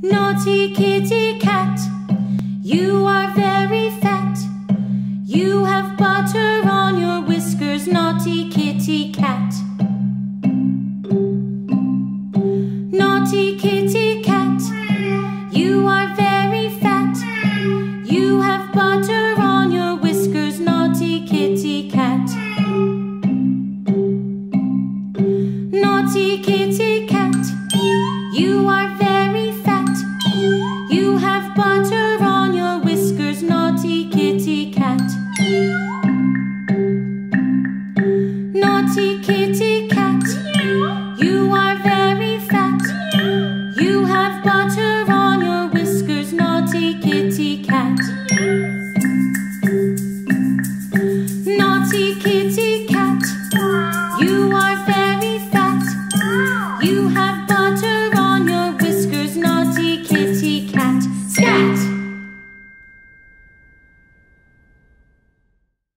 Naughty kitty cat, you are very fat. You have butter on your whiskers, naughty kitty cat. Naughty kitty cat, you are very fat. You have butter on your whiskers, naughty kitty cat. Naughty kitty water on your whiskers, naughty kitty cat. Naughty kitty